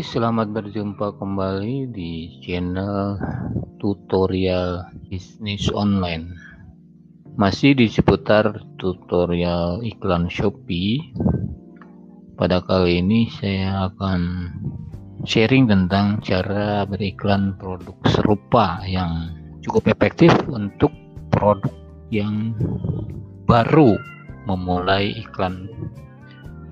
Selamat berjumpa kembali di channel tutorial bisnis online. Masih di seputar tutorial iklan Shopee. Pada kali ini saya akan sharing tentang cara beriklan produk serupa yang cukup efektif untuk produk yang baru memulai iklan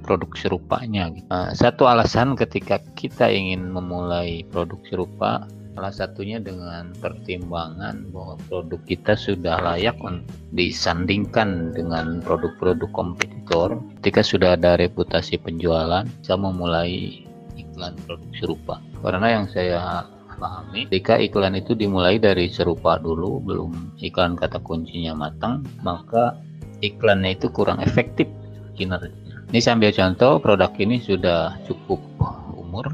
produk serupanya. Nah, satu alasan ketika kita ingin memulai produk serupa, salah satunya dengan pertimbangan bahwa produk kita sudah layak untuk disandingkan dengan produk-produk kompetitor. Ketika sudah ada reputasi penjualan, bisa memulai iklan produk serupa. Karena yang saya pahami, ketika iklan itu dimulai dari serupa dulu, belum iklan kata kuncinya matang, maka iklannya itu kurang efektif kinerja ini saya ambil contoh produk ini sudah cukup umur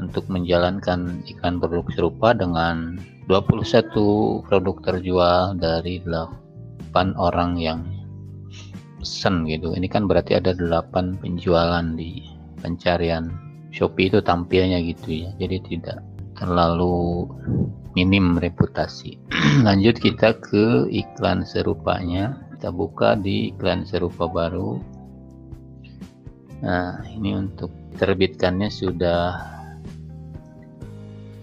untuk menjalankan iklan produk serupa dengan 21 produk terjual dari 8 orang yang pesan gitu. Ini kan berarti ada 8 penjualan di pencarian Shopee itu tampilnya gitu ya. Jadi tidak terlalu minim reputasi. Lanjut kita ke iklan serupanya. Kita buka di iklan serupa baru Nah, ini untuk terbitkannya sudah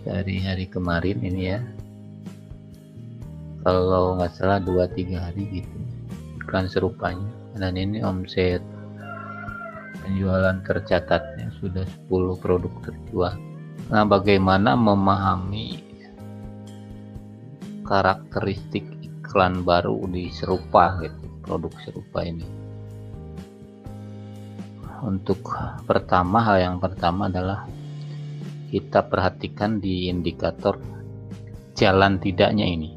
dari hari kemarin ini ya. Kalau nggak salah 2-3 hari gitu. Iklan serupanya. Dan ini omset penjualan tercatatnya sudah 10 produk terjual. Nah, bagaimana memahami karakteristik iklan baru di serupa gitu, produk serupa ini? Untuk pertama hal yang pertama adalah kita perhatikan di indikator jalan tidaknya ini.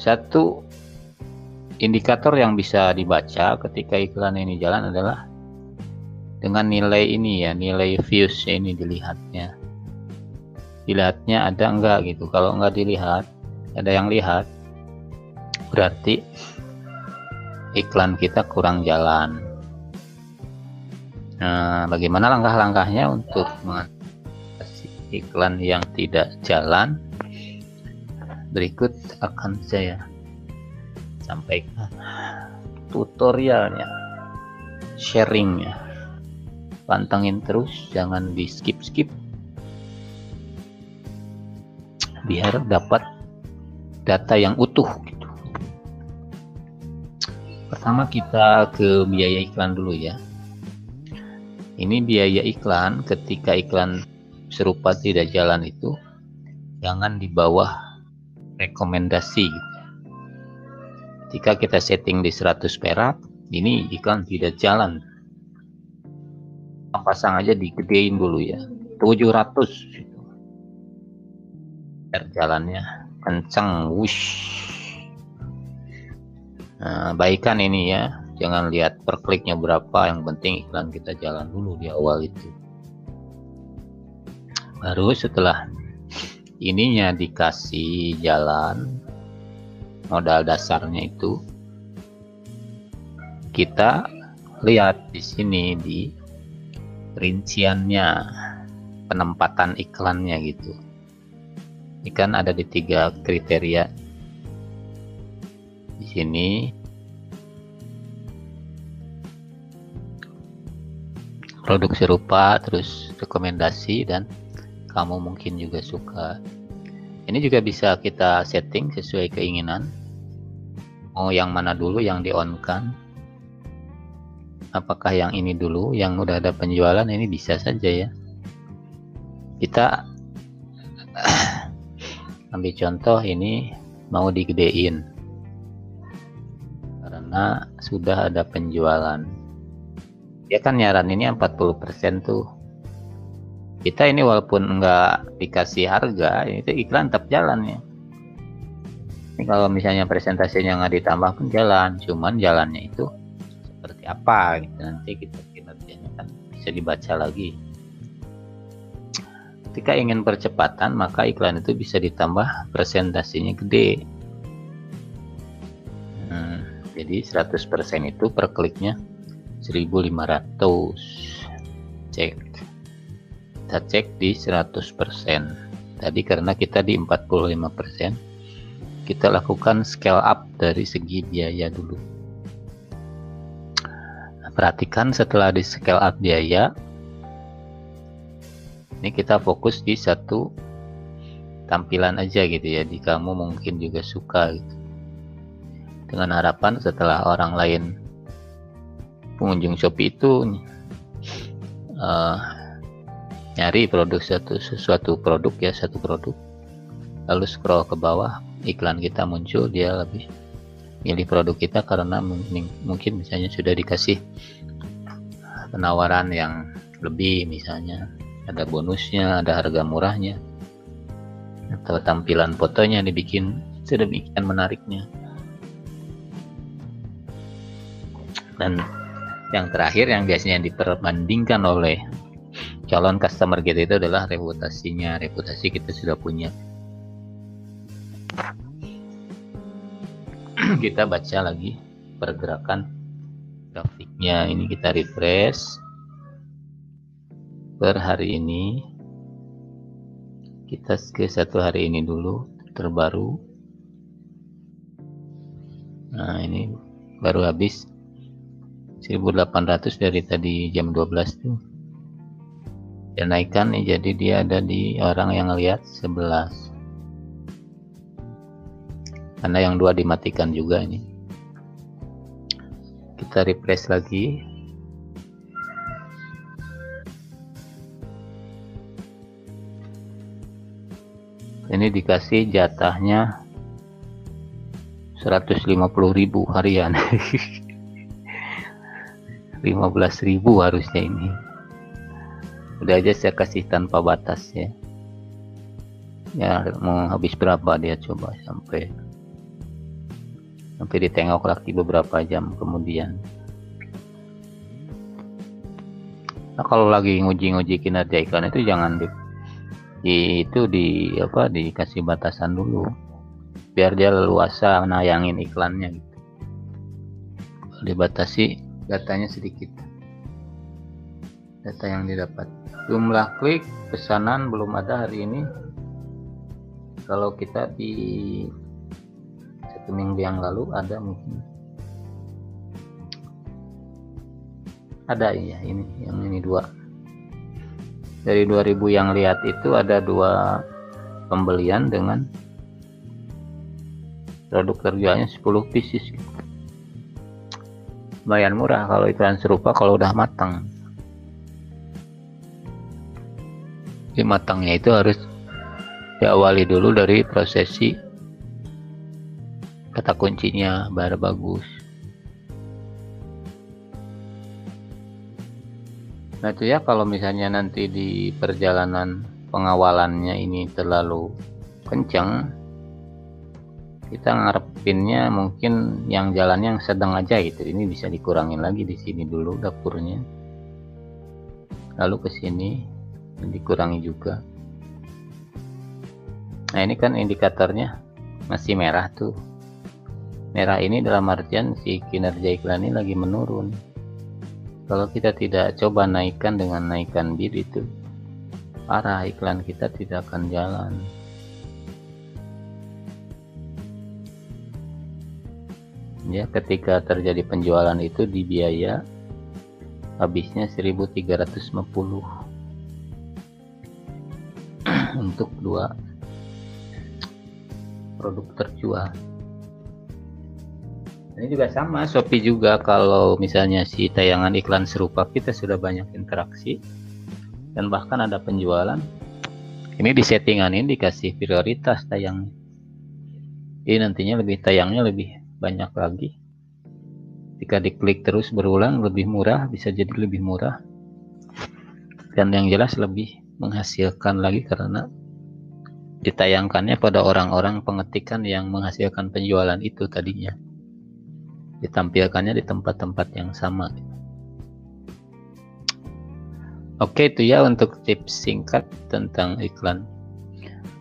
Satu indikator yang bisa dibaca ketika iklan ini jalan adalah dengan nilai ini ya nilai views ini dilihatnya. Dilihatnya ada enggak gitu? Kalau enggak dilihat ada yang lihat berarti iklan kita kurang jalan. Nah, bagaimana langkah-langkahnya untuk mengatasi iklan yang tidak jalan? Berikut akan saya sampaikan tutorialnya, sharingnya. Pantengin terus, jangan di skip-skip biar dapat data yang utuh Pertama kita ke biaya iklan dulu ya. Ini biaya iklan ketika iklan serupa tidak jalan itu jangan di bawah rekomendasi. Jika kita setting di 100 perak, ini iklan tidak jalan. Pasang aja digedein dulu ya. 700 biar jalannya kencang wush Nah, baikkan ini ya, jangan lihat per kliknya berapa, yang penting iklan kita jalan dulu di awal itu. Baru setelah ininya dikasih jalan, modal dasarnya itu, kita lihat di sini di rinciannya, penempatan iklannya gitu. Ini kan ada di tiga kriteria di sini. Produk serupa terus rekomendasi dan kamu mungkin juga suka. Ini juga bisa kita setting sesuai keinginan. Mau yang mana dulu yang di on kan apakah yang ini dulu yang udah ada penjualan ini bisa saja ya. Kita ambil contoh ini mau digedein karena sudah ada penjualan. Ya kan nyaran ini 40% tuh. Kita ini walaupun enggak dikasih harga itu iklan tetap jalan ya. Ini kalau misalnya presentasinya nggak ditambah pun jalan cuman jalannya itu seperti apa gitu. Nanti kita kinerjanya kan bisa dibaca lagi. Ketika ingin percepatan maka iklan itu bisa ditambah presentasinya gede jadi 100% itu per kliknya 1500 cek. Kita cek di 100% tadi karena kita di 45% kita lakukan scale up dari segi biaya dulu. Nah, perhatikan setelah di scale up biaya ini kita fokus di satu tampilan aja gitu ya di kamu mungkin juga suka gitu dengan harapan setelah orang lain pengunjung Shopee itu uh, nyari produk satu sesuatu produk ya satu produk lalu scroll ke bawah iklan kita muncul dia lebih milih produk kita karena mungkin misalnya sudah dikasih penawaran yang lebih misalnya ada bonusnya ada harga murahnya atau tampilan fotonya dibikin sedemikian menariknya dan yang terakhir yang biasanya diperbandingkan oleh calon customer kita itu adalah reputasinya. Reputasi kita sudah punya. Kita baca lagi pergerakan grafiknya. Ini kita refresh. Per hari ini kita ke satu hari ini dulu terbaru. Nah ini baru habis 1800 dari tadi jam 12 tuh. Dia naikkan nih jadi dia ada di orang yang lihat 11 karena yang dua dimatikan juga ini. Kita refresh lagi. Ini dikasih jatahnya 150.000 harian 15.000 harusnya ini. Udah aja saya kasih tanpa batas ya. Ya mau habis berapa dia coba sampai sampai ditengok lagi beberapa jam kemudian. Nah kalau lagi nguji-nguji kinerja iklan itu jangan di, di itu di apa dikasih batasan dulu. Biar dia leluasa nayangin iklannya gitu. Dibatasi datanya sedikit. Data yang didapat. Jumlah klik pesanan belum ada hari ini. Kalau kita di satu minggu yang lalu ada mungkin. Ada ya ini yang ini dua. Dari 2000 yang lihat itu ada dua pembelian dengan produk terjualnya 10 pieces lumayan murah kalau iklan serupa kalau udah matang. Jadi matangnya itu harus diawali dulu dari prosesi kata kuncinya baru bagus. Nah itu ya kalau misalnya nanti di perjalanan pengawalannya ini terlalu kencang kita ngarepinnya mungkin yang jalan yang sedang aja gitu. Ini bisa dikurangin lagi di sini dulu dapurnya. Lalu ke sini dikurangi juga. Nah ini kan indikatornya masih merah tuh. Merah ini dalam artian si kinerja iklan ini lagi menurun. Kalau kita tidak coba naikkan dengan naikkan bid itu parah iklan kita tidak akan jalan ya ketika terjadi penjualan itu di biaya habisnya 1350 untuk dua produk terjual. Ini juga sama Shopee juga. Kalau misalnya si tayangan iklan serupa kita sudah banyak interaksi. Dan bahkan ada penjualan. Ini di settingan ini dikasih prioritas tayang ini nantinya lebih tayangnya lebih banyak lagi. Jika diklik terus berulang lebih murah bisa jadi lebih murah. Dan yang jelas lebih menghasilkan lagi karena ditayangkannya pada orang-orang pengetikan yang menghasilkan penjualan itu tadinya. Ditampilkannya di tempat-tempat yang sama. Oke itu ya untuk tips singkat tentang iklan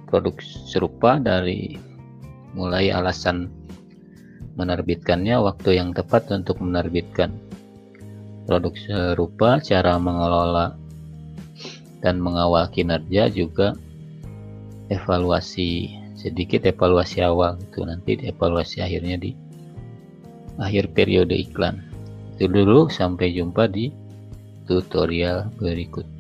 produk serupa dari mulai alasan menerbitkannya waktu yang tepat untuk menerbitkan. Produk serupa, cara mengelola dan mengawal kinerja juga evaluasi sedikit evaluasi awal itu nanti evaluasi akhirnya di akhir periode iklan. Itu dulu sampai jumpa di tutorial berikut